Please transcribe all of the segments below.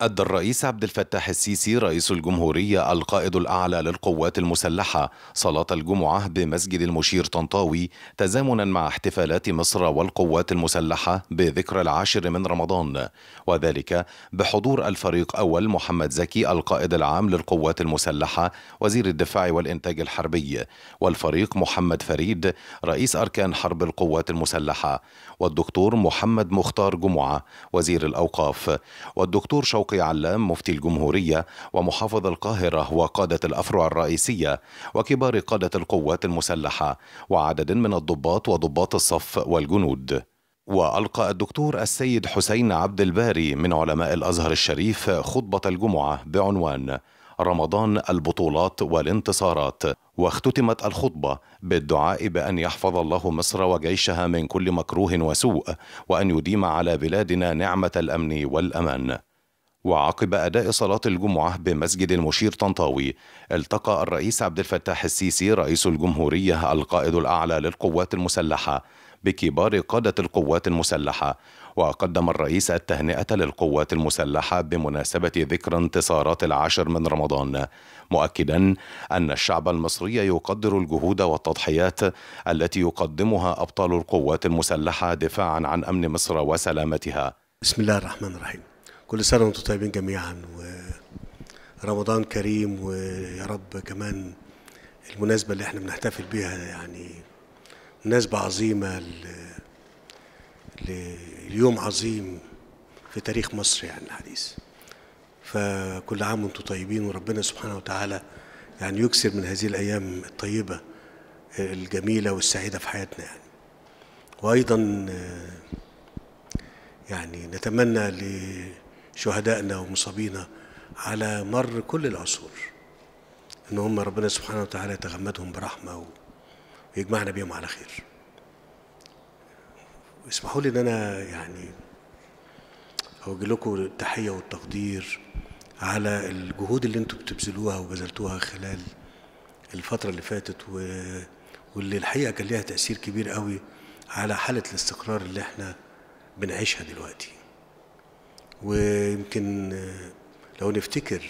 أدى الرئيس عبد الفتاح السيسي رئيس الجمهورية القائد الأعلى للقوات المسلحة صلاة الجمعة بمسجد المشير طنطاوي تزامنا مع احتفالات مصر والقوات المسلحة بذكرى العاشر من رمضان وذلك بحضور الفريق أول محمد زكي القائد العام للقوات المسلحة وزير الدفاع والإنتاج الحربي والفريق محمد فريد رئيس أركان حرب القوات المسلحة والدكتور محمد مختار جمعة وزير الأوقاف والدكتور شوقي شوقي علام مفتي الجمهورية ومحافظ القاهرة وقادة الأفرع الرئيسية وكبار قادة القوات المسلحة وعدد من الضباط وضباط الصف والجنود. وألقى الدكتور السيد حسين عبد الباري من علماء الأزهر الشريف خطبة الجمعة بعنوان رمضان البطولات والانتصارات واختتمت الخطبة بالدعاء بأن يحفظ الله مصر وجيشها من كل مكروه وسوء وأن يديم على بلادنا نعمة الأمن والأمان. وعقب أداء صلاة الجمعة بمسجد المشير طنطاوي التقى الرئيس عبد الفتاح السيسي رئيس الجمهورية القائد الأعلى للقوات المسلحة بكبار قادة القوات المسلحة وقدم الرئيس التهنئة للقوات المسلحة بمناسبة ذكرى انتصارات العاشر من رمضان مؤكدا أن الشعب المصري يقدر الجهود والتضحيات التي يقدمها أبطال القوات المسلحة دفاعا عن أمن مصر وسلامتها. بسم الله الرحمن الرحيم. كل سنة وأنتم طيبين جميعا ورمضان كريم ويا رب كمان المناسبة اللي إحنا بنحتفل بيها يعني مناسبة عظيمة ليوم عظيم في تاريخ مصر يعني الحديث. فكل عام وأنتم طيبين وربنا سبحانه وتعالى يعني يكسر من هذه الأيام الطيبة الجميلة والسعيدة في حياتنا يعني. وأيضا يعني نتمنى شهدائنا ومصابينا على مر كل العصور. ان هم ربنا سبحانه وتعالى يتغمدهم برحمة ويجمعنا بيهم على خير. اسمحوا لي إن أنا يعني أوجه لكم التحية والتقدير على الجهود اللي أنتم بتبذلوها وبذلتوها خلال الفترة اللي فاتت و... واللي الحقيقة كان ليها تأثير كبير قوي على حالة الاستقرار اللي إحنا بنعيشها دلوقتي. ويمكن لو نفتكر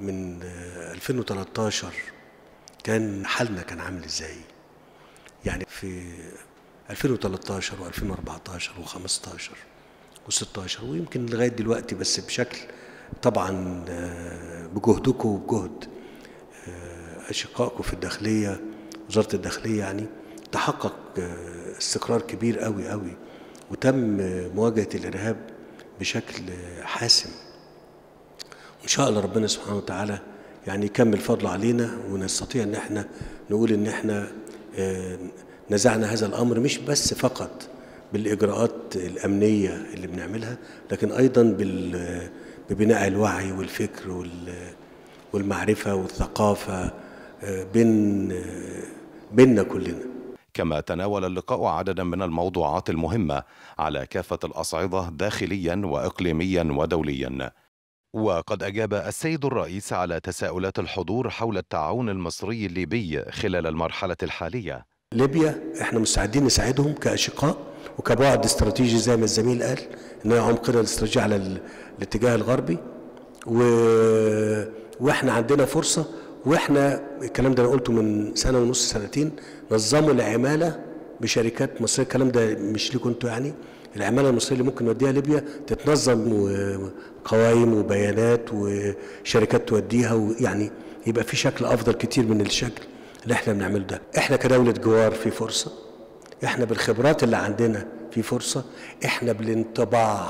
من 2013 كان حالنا كان عامل إزاي. يعني في 2013 و2014 و15 و16 ويمكن لغاية دلوقتي بس بشكل طبعا بجهدكم وبجهد أشقائكم في الداخلية وزارة الداخلية يعني تحقق استقرار كبير قوي قوي وتم مواجهة الإرهاب بشكل حاسم. وإن شاء الله ربنا سبحانه وتعالى يعني يكمل فضله علينا ونستطيع إن إحنا نقول إن إحنا نزعنا هذا الأمر مش بس فقط بالإجراءات الأمنية اللي بنعملها لكن أيضا ببناء الوعي والفكر والمعرفة والثقافة بين بيننا كلنا. كما تناول اللقاء عددا من الموضوعات المهمة على كافة الأصعدة داخليا وإقليميا ودوليا. وقد أجاب السيد الرئيس على تساؤلات الحضور حول التعاون المصري الليبي خلال المرحلة الحالية. ليبيا إحنا مستعدين نساعدهم كأشقاء وكبعد استراتيجي زي ما الزميل قال ان هي عمقنا الاستراتيجي على الاتجاه الغربي. و... وإحنا عندنا فرصة وإحنا الكلام ده أنا قلته من سنة ونص سنتين نظموا العمالة بشركات مصرية. الكلام ده مش ليكم أنتوا يعني؟ العمالة المصرية اللي ممكن نوديها ليبيا تتنظم قوائم وبيانات وشركات توديها ويعني يبقى في شكل أفضل كتير من الشكل اللي إحنا بنعمله ده. إحنا كدولة جوار في فرصة إحنا بالخبرات اللي عندنا في فرصة إحنا بالانطباع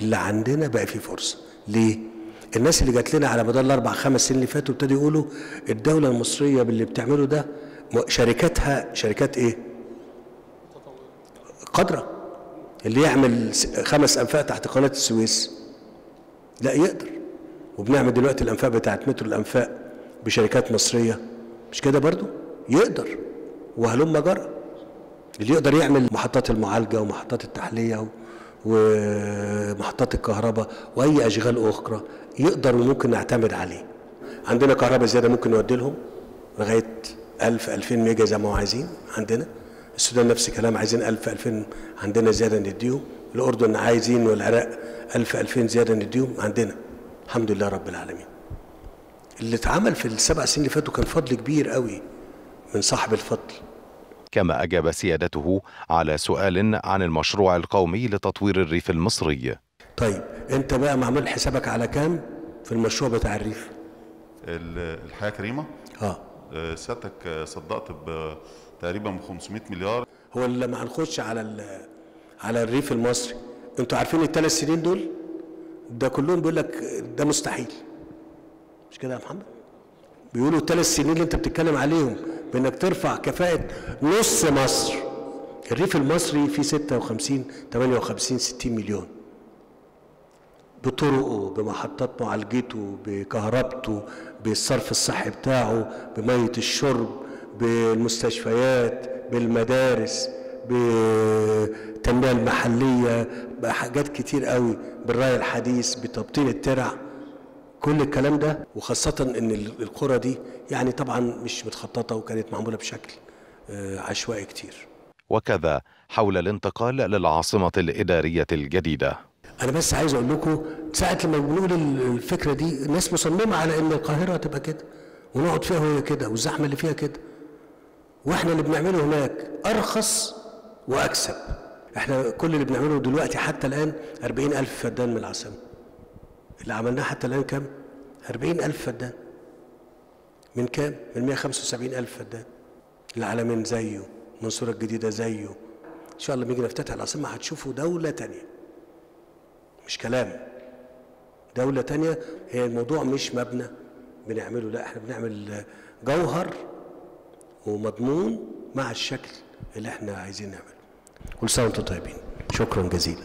اللي عندنا بقى في فرصة. ليه؟ الناس اللي جات لنا على مدار الأربع خمس سنين اللي فاتوا ابتدوا يقولوا الدولة المصرية باللي بتعمله ده شركاتها شركات إيه؟ قادره اللي يعمل خمس أنفاق تحت قناة السويس. لا يقدر. وبنعمل دلوقتي الأنفاق بتاعت مترو الأنفاق بشركات مصرية. مش كده برضو؟ يقدر. وهلم جرى. اللي يقدر يعمل محطات المعالجة ومحطات التحلية ومحطات الكهرباء وأي أشغال أخرى يقدر وممكن نعتمد عليه. عندنا كهرباء زيادة ممكن نودي لهم لغاية 1000 2000 ميجا زي ما هو عايزين عندنا. السودان نفس الكلام عايزين 1000 2000 عندنا زيادة نديهم. الأردن عايزين والعراق 1000 2000 زيادة نديهم عندنا. الحمد لله رب العالمين. اللي اتعمل في السبع سنين اللي فاتوا كان فضل كبير قوي من صاحب الفضل. كما أجاب سيادته على سؤال عن المشروع القومي لتطوير الريف المصري. طيب أنت بقى معمول حسابك على كام في المشروع بتاع الريف؟ ال- الحياة كريمة؟ آه. آه، سيادتك صدقت بتقريبا 500 مليار. هو اللي لما هنخش على ال- على الريف المصري أنتوا عارفين الثلاث سنين دول؟ ده كلهم بيقول لك ده مستحيل. مش كده يا محمد؟ بيقولوا الثلاث سنين اللي أنت بتتكلم عليهم بإنك ترفع كفاءة نص مصر. الريف المصري فيه 56 58 60 مليون. بطرقه بمحطات معالجته بكهربته بالصرف الصحي بتاعه بمية الشرب بالمستشفيات بالمدارس بالتنمية المحلية بحاجات كتير قوي بالري الحديث بتبطين الترع. كل الكلام ده وخاصة ال- القرى دي يعني طبعا مش متخططة وكانت معمولة بشكل آه، عشوائي كتير. وكذا حول الانتقال للعاصمة الإدارية الجديدة. أنا بس عايز أقول لكم ساعة لما بنقول ال- الفكرة دي الناس مصممة على إن القاهرة تبقى كده ونقعد فيها وهي كده والزحمة اللي فيها كده. وإحنا اللي بنعمله هناك أرخص وأكسب. إحنا كل اللي بنعمله دلوقتي حتى الآن 40 ألف فدان من العاصمة. اللي عملناه حتى الآن كام؟ 40 ألف فدان. من كام؟ من 175 ألف فدان. العلمين زيه المنصوره الجديدة زيه. إن شاء الله لما نيجي نفتتح العاصمة هتشوفوا دولة تانية. مش كلام. دولة تانية هي الموضوع مش مبنى. بنعمله لا إحنا بنعمل جوهر ومضمون مع الشكل اللي إحنا عايزين نعمله. كل سنة وأنتم طيبين. شكرا جزيلا.